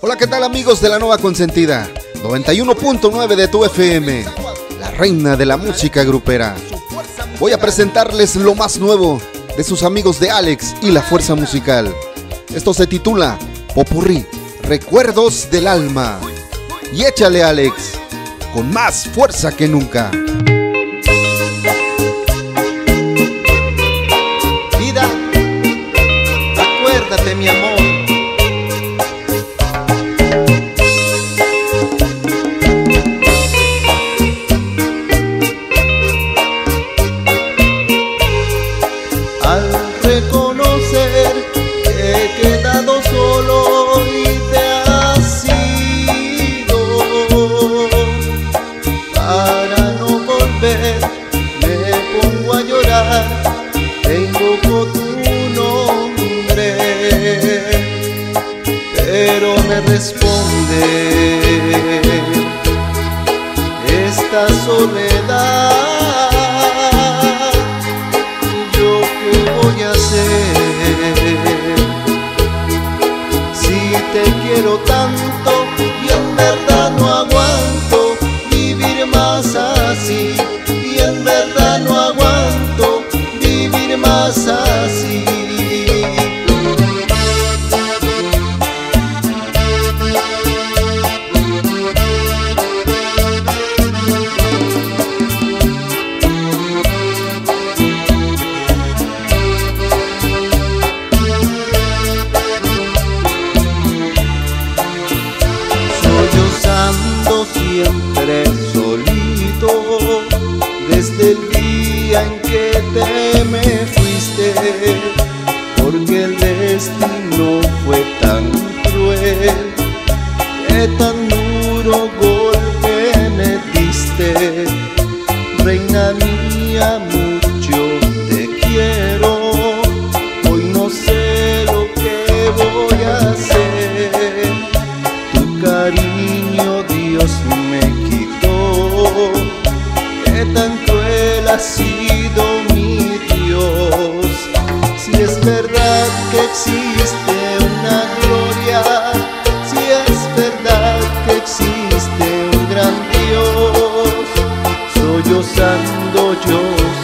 Hola, ¿qué tal amigos de la Nueva Consentida? 91.9 de tu FM, la reina de la música grupera. Voy a presentarles lo más nuevo de sus amigos de Alex y la Fuerza Musical. Esto se titula Popurrí, Recuerdos del Alma. Y échale Alex, con más fuerza que nunca. Voy a tan duro golpe me diste, reina mía, mucho te quiero, hoy no sé lo que voy a hacer, tu cariño Dios me quitó, qué tan cruel así Santo yo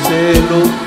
se lo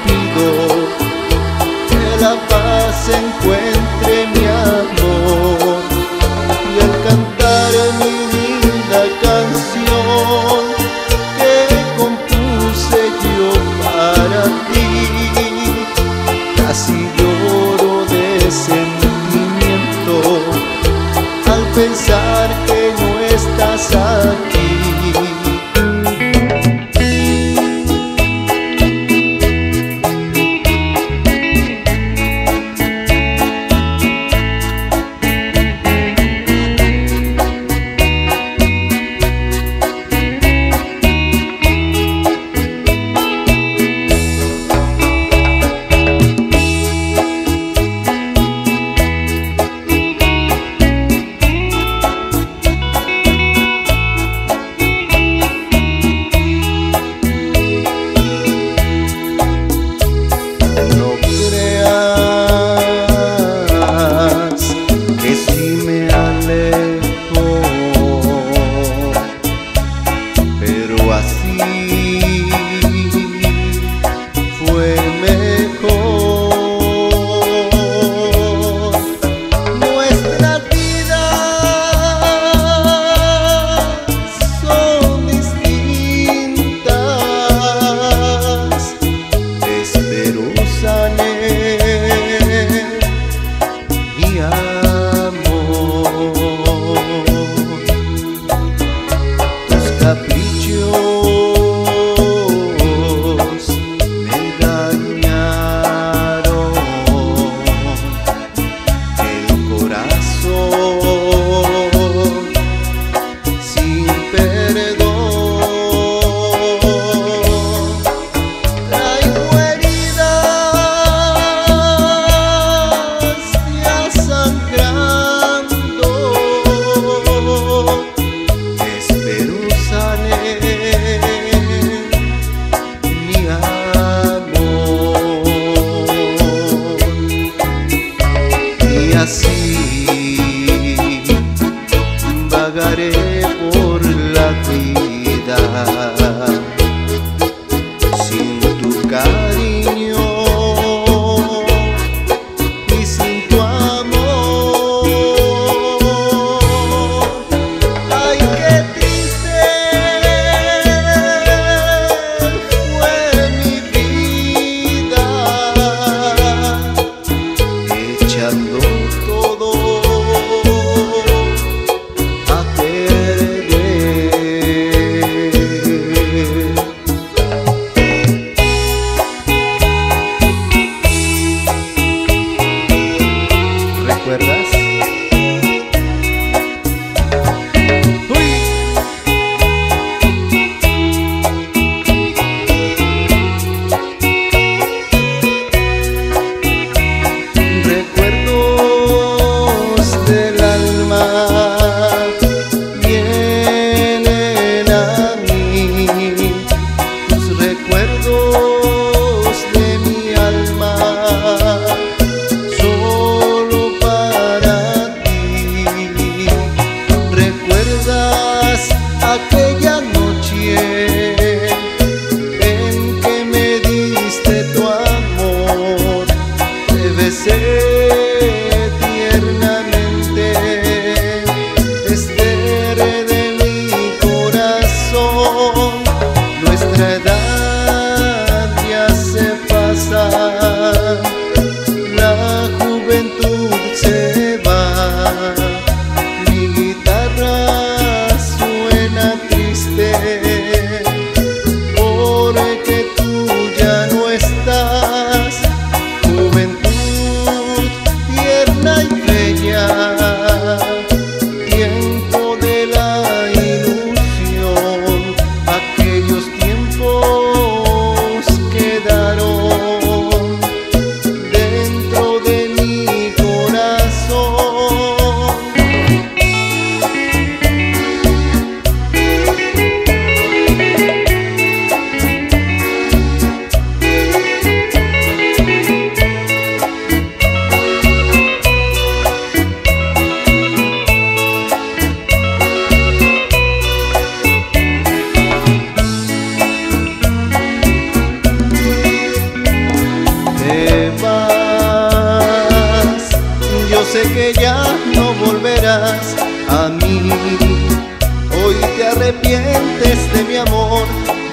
amor,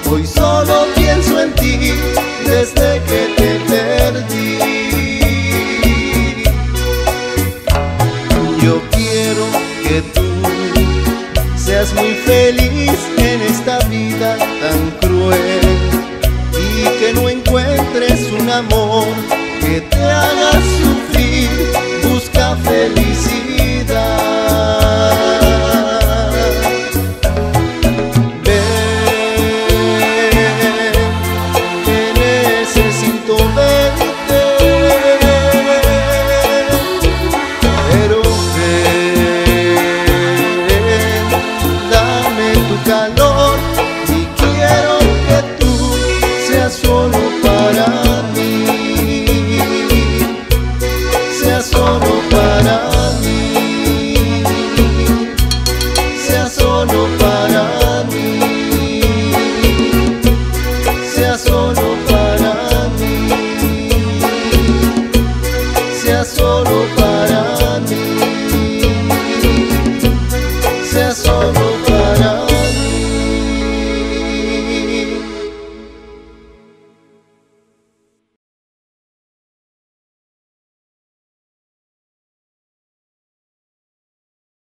hoy solo pienso en ti desde que te perdí. Yo quiero que tú seas muy feliz en esta vida tan cruel y que no encuentres un amor que te haga sufrir, busca felicidad. sono